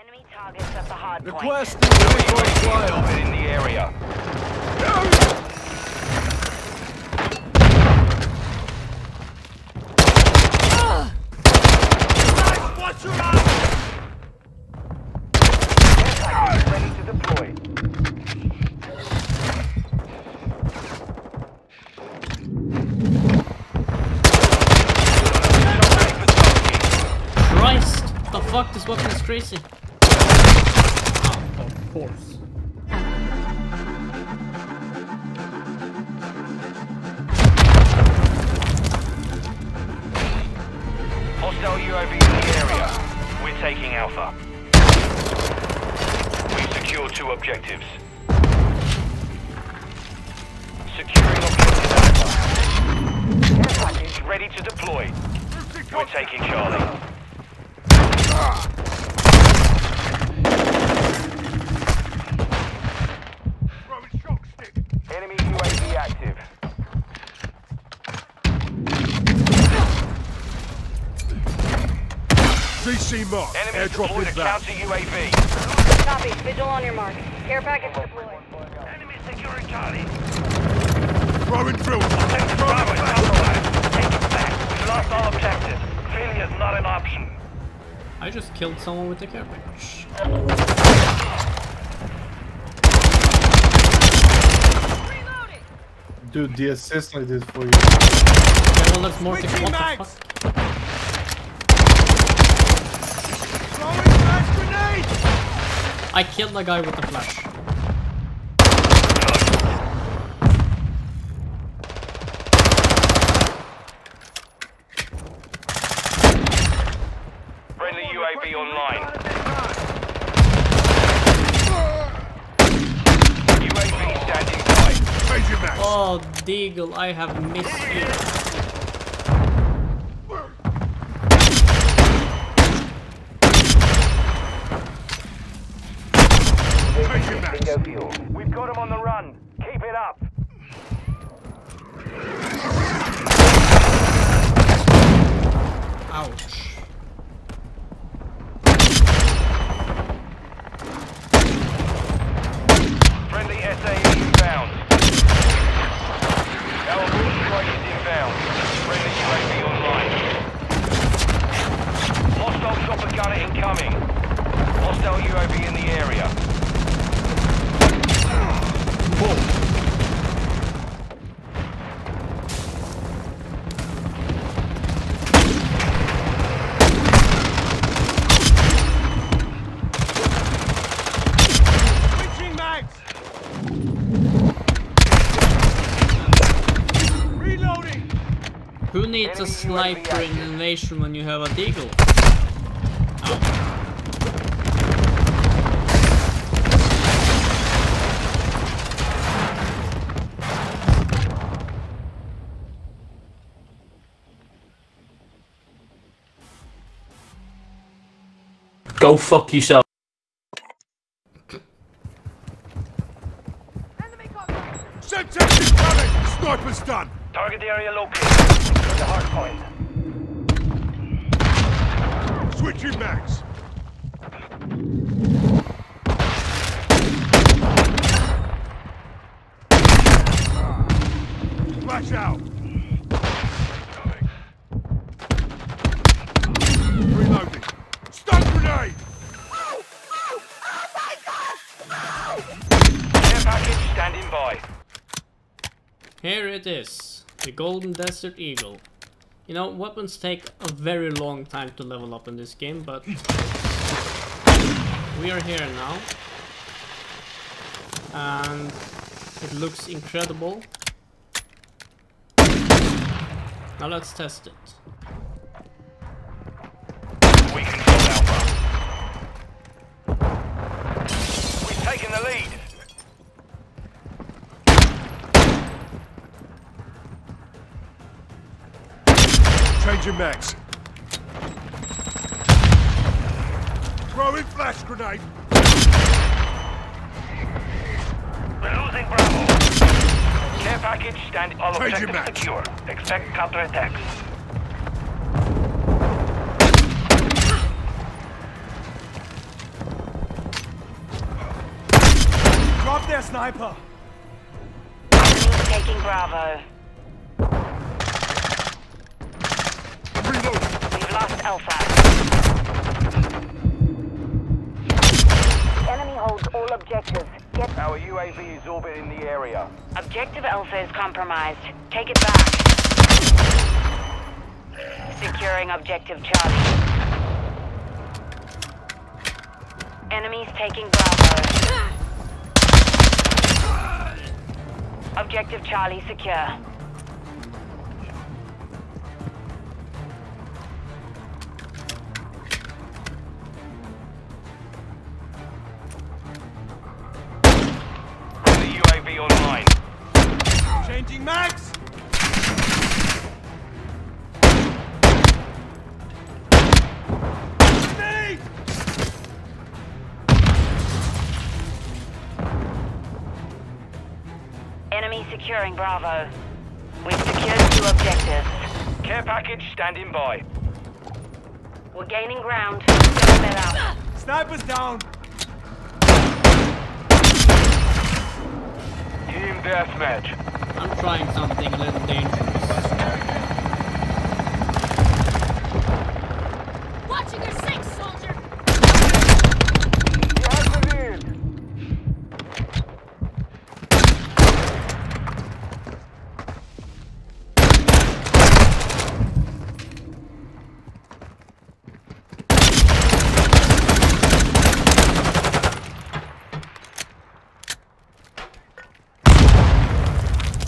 Enemy targets at the hard point. Request recon flyover. In the area. Watch your eyes! Ready to deploy. Christ! The fuck, this weapon is crazy. Course. Hostile UAV in the area. We're taking Alpha. We've secured two objectives. Securing objective Alpha. Package ready to deploy. We're taking Charlie. DC mark. Enemy Airdrop deployed a counter UAV. Copy. Vigil on your mark. Care package deployed. Enemy securing Charlie. Throwing drill. Take the Bravo Take it back. We've lost all objectives. Failure is not an option. I just killed someone with the care package. Dude, the assist I did for you. Okay, well, that's more to Switching what the fuck? Throwing flash grenade. I killed the guy with the flash. Friendly UAV online. UAV standing by. Changing mags. Oh, Deagle, I have missed you. Changing mags. Bingo fuel. We've got him on the run. Keep it up. Ouch. Friendly SAE inbound. Our launch strike is inbound. Friendly UAV online. Hostile chopper gunner incoming. Hostile UAV in the area. Switching mags. Reloading. Who needs a Enemy UAV sniper in active. the nation when you have a Deagle? Go fuck yourself. Semtex is coming. Sniper's done. Target area located. To the hard point. Switching mags. Flash out. Reloading. Stun grenade. Care package standing by. Here it is, the Golden Desert Eagle. You know, weapons take a very long time to level up in this game, but we are here now. And it looks incredible. Now let's test it. Changing max. Throwing flash grenade. We're losing Bravo. Care package stand all Changing objectives max. secure. Expect counterattacks. Drop their sniper. Taking Bravo. UAV is orbiting the area. Objective Alpha is compromised. Take it back. Securing Objective Charlie. Enemies taking Bravo. Objective Charlie secure. Enemy securing Bravo. We've secured two objectives. Care package standing by. We're gaining ground. Don't out. Sniper's down! Team deathmatch. I'm trying something a little dangerous. Watching your six, soldier!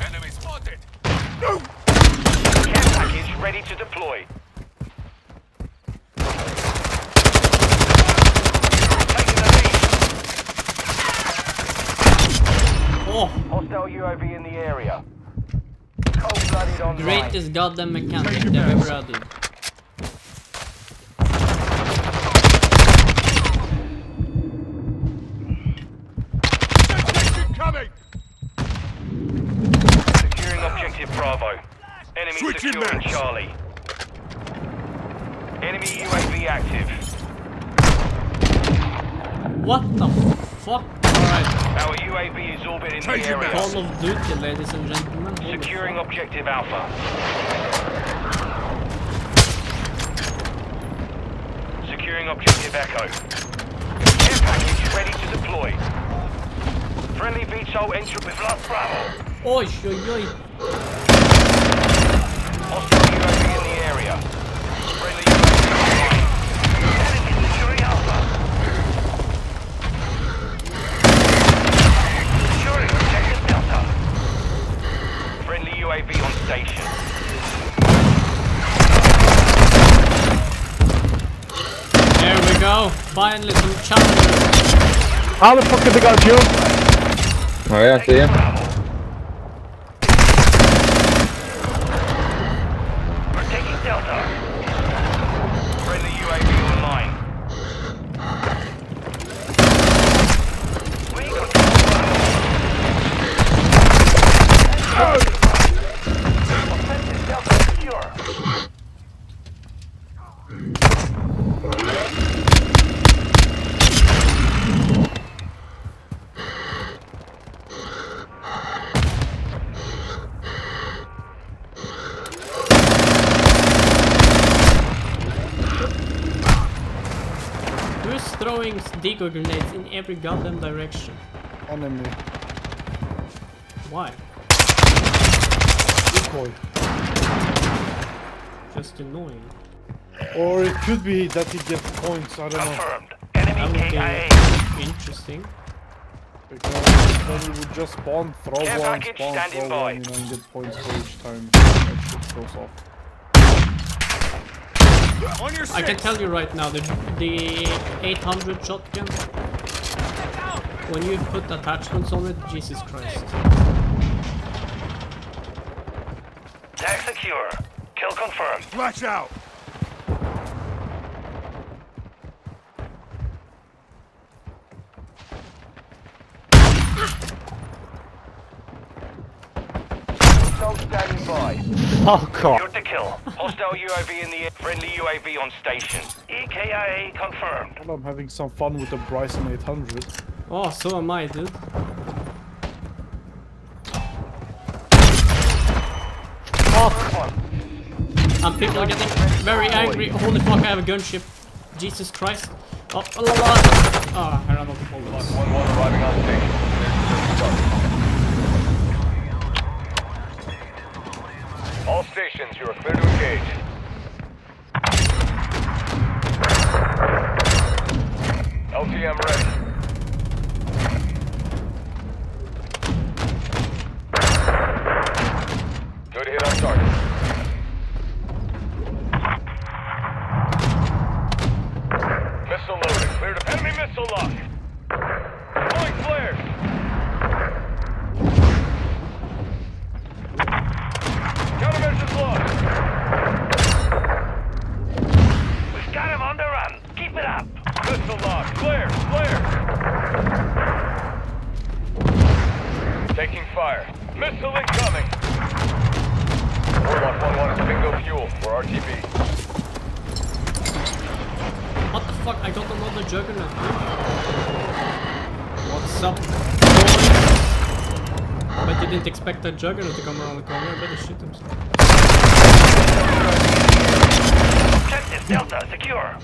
Enemy spotted! Care package ready to deploy. Taking the lead. Oh, Hostile UAV in the area. Cold-blooded online. greatest goddamn mechanic they've ever added. Sensation coming! Securing Bravo. Enemy Switching securing mags. Charlie. Enemy UAV active. What the fuck? Alright, Our UAV is orbiting the Taking area. mags. Call of Duty, ladies and gentlemen. Securing objective Alpha. Securing objective Echo. Care package ready to deploy. Friendly VTOL entry with lost Bravo. Oj, oj, oj. Finally. How the fuck have they got you? Oh yeah, I see ya. We're taking Delta. Friendly UAV online. We control Offensive Delta secure. Who's throwing decoy grenades in every goddamn direction? Enemy. Why? Decoy. Just annoying. Or it could be that he gets points, I don't know. Confirmed. That Enemy would KIA. interesting. Because then you would just spawn, throw Care one, spawn, throw by. one, you know, and get points for each time that shit goes off. On your I can tell you right now, the, the 800 shotgun, when you put attachments on it, Jesus Christ. Tag secure. Kill confirmed. Watch out! Oh god. You're to kill. Hostile UAV in the air. Friendly UAV on station. EKIA confirmed. Well, I'm having some fun with the Bryson 800. Oh, so am I, dude. Fuck. And people are getting very angry. Holy fuck, I have a gunship. Jesus Christ. Oh, la la la. Oh, I ran out of bullets. One, one arriving on station. You are clear to engage. LTM ready. Good hit on target. Missile loaded. Clear to enemy missile lock. Throwing flares. Countermeasures lost. We've got him on the run. Keep it up. Missile lock. Flares. Flares. Taking fire. Missile incoming. 4111 is bingo fuel for RTB. What the fuck? I got another juggernaut. What's up, boys? But you didn't expect that juggernaut to come around the corner. I better shoot himself. Objective Delta secure.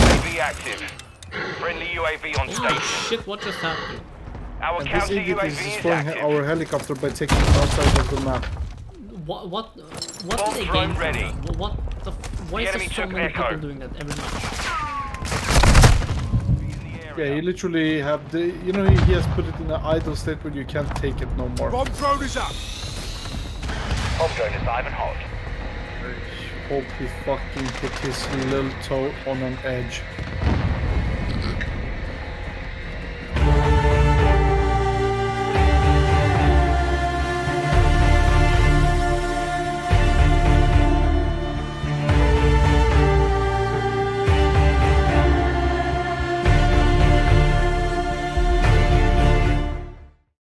UAV active. Friendly UAV on station. Shit, what just happened? Our And this counter idiot UAV is is destroying active. our helicopter by taking it outside of the map. What? What? What Bomb did they drone gain from ready. that? What the? Why The is there so many Echo. people doing that every match? Yeah, he literally have the, you know, he, he has put it in an idle state where you can't take it no more. Bomb drone is up. Home zone is live and hot. Hope he fucking put his little toe on an edge.